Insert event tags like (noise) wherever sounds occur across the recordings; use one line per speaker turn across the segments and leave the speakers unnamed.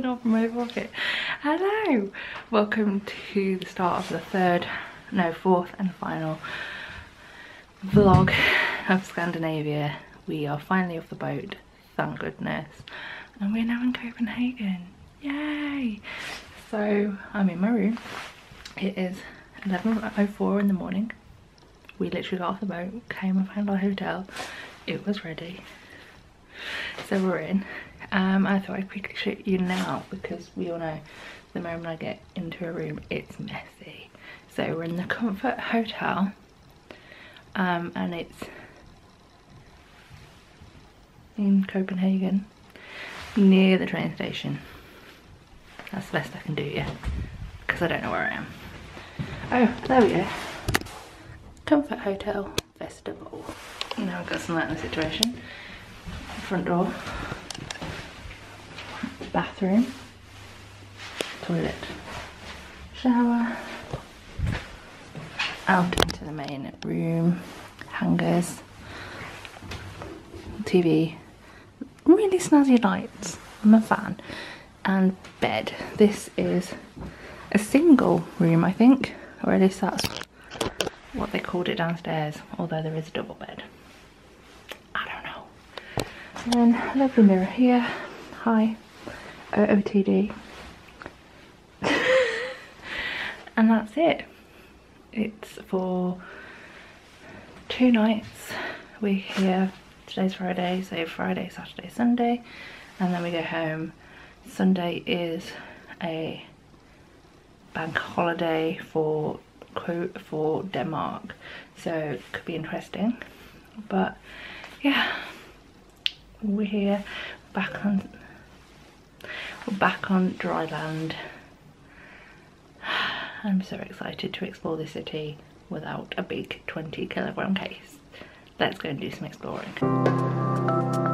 phone off my pocket. Hello! Welcome to the start of the third, no, fourth and final vlog of Scandinavia. We are finally off the boat, thank goodness. And we're now in Copenhagen. Yay! So I'm in my room. It is 11.04 in the morning. We literally got off the boat, came and found our hotel. It was ready. So we're in. Um, I thought I'd quickly show you now because we all know the moment I get into a room it's messy. So we're in the Comfort Hotel um, and it's in Copenhagen near the train station. That's the best I can do, yeah, because I don't know where I am. Oh, there we go. Comfort Hotel Festival. Now I've got some light in the situation. Front door bathroom, toilet, shower, out into the main room, hangers, TV, really snazzy lights, I'm a fan, and bed. This is a single room I think, or at least that's what they called it downstairs, although there is a double bed. I don't know. And then lovely mirror here, hi. OOTD. (laughs) and that's it. It's for two nights. We're here, today's Friday, so Friday, Saturday, Sunday, and then we go home. Sunday is a bank holiday for quote for Denmark, so it could be interesting. But yeah, we're here back on we're back on dry land. (sighs) I'm so excited to explore the city without a big 20 kilogram case. Let's go and do some exploring.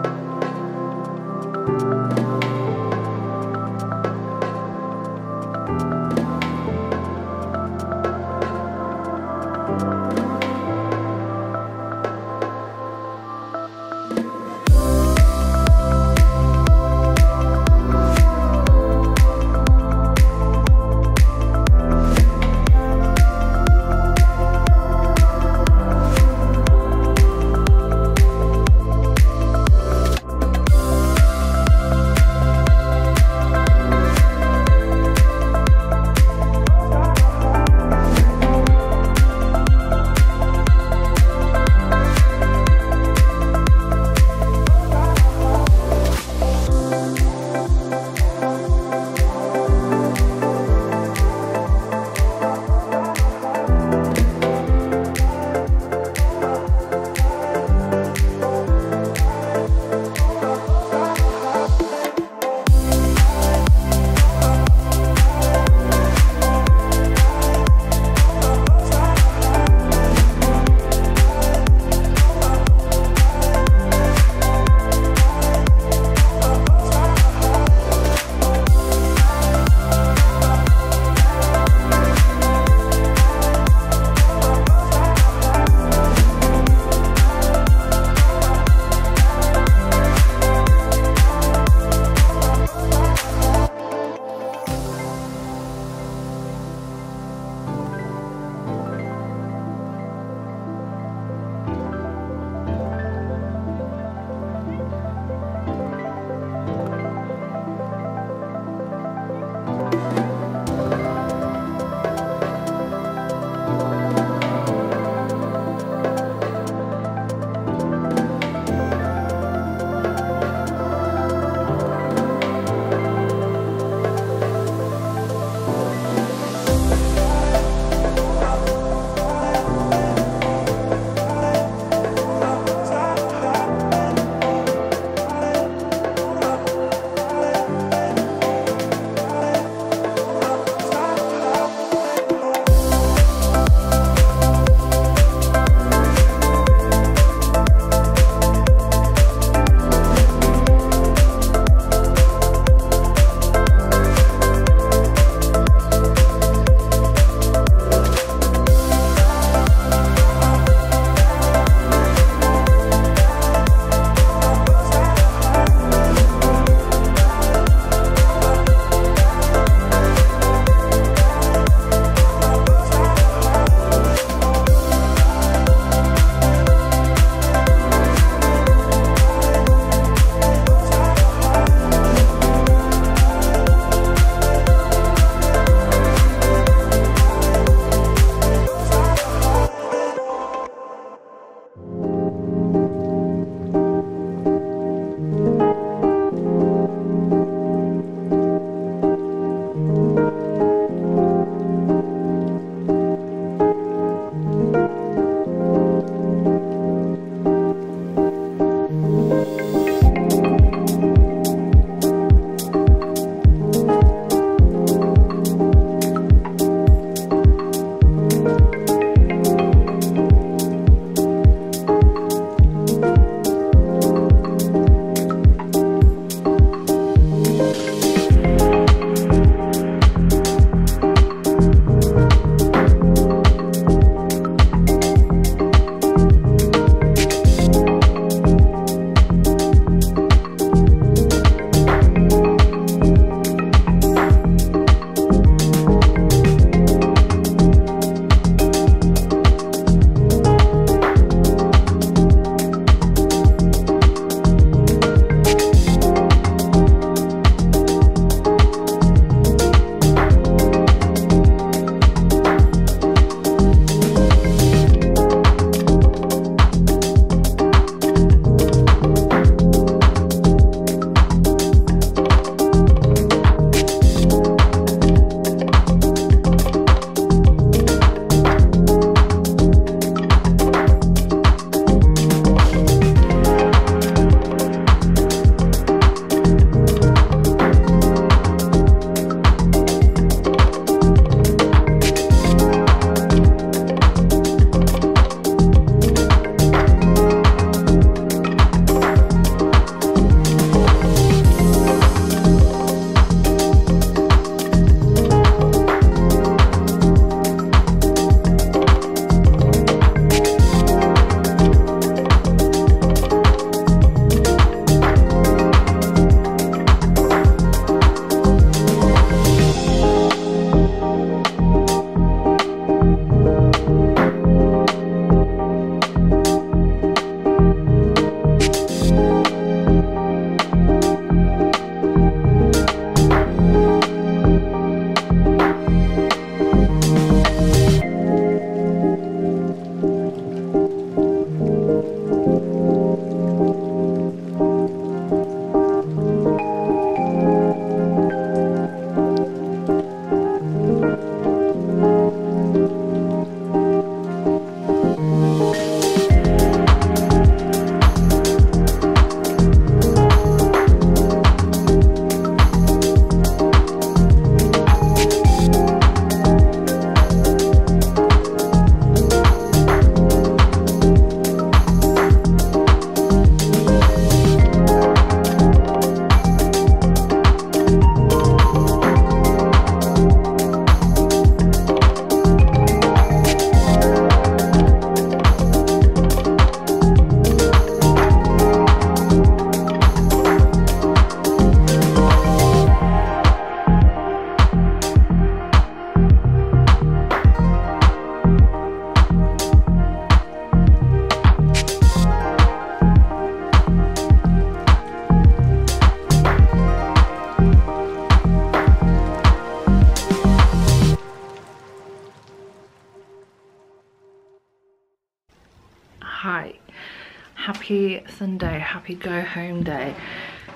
Happy Sunday, happy go home day,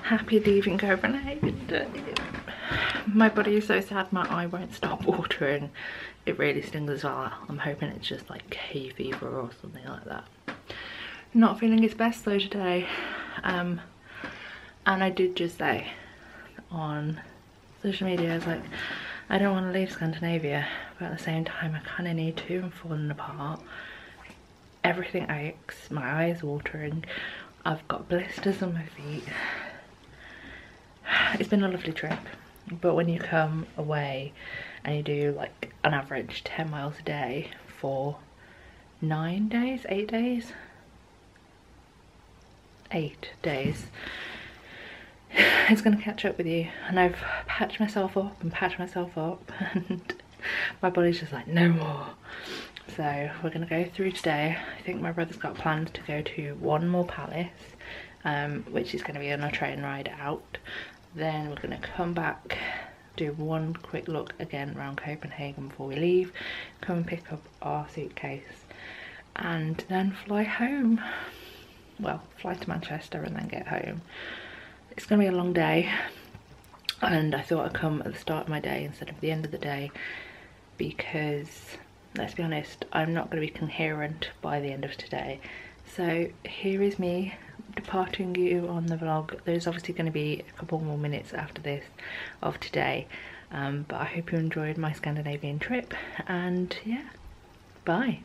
happy leaving Copenhagen day. My body is so sad my eye won't stop (laughs) watering. It really stings as well. I'm hoping it's just like hay fever or something like that. Not feeling its best though today. Um, and I did just say on social media, I was like, I don't want to leave Scandinavia, but at the same time I kind of need to, I'm falling apart. Everything aches, my eyes watering, I've got blisters on my feet. It's been a lovely trip, but when you come away and you do like an average 10 miles a day for nine days, eight days, eight days, (sighs) it's to catch up with you and I've patched myself up and patched myself up (laughs) and my body's just like no more so we're going to go through today. I think my brother's got plans to go to one more palace um, which is going to be on a train ride out. Then we're going to come back do one quick look again around Copenhagen before we leave come and pick up our suitcase and then fly home. Well fly to Manchester and then get home. It's gonna be a long day and I thought I'd come at the start of my day instead of the end of the day because let's be honest I'm not going to be coherent by the end of today. So here is me departing you on the vlog. There's obviously going to be a couple more minutes after this of today um, but I hope you enjoyed my Scandinavian trip and yeah bye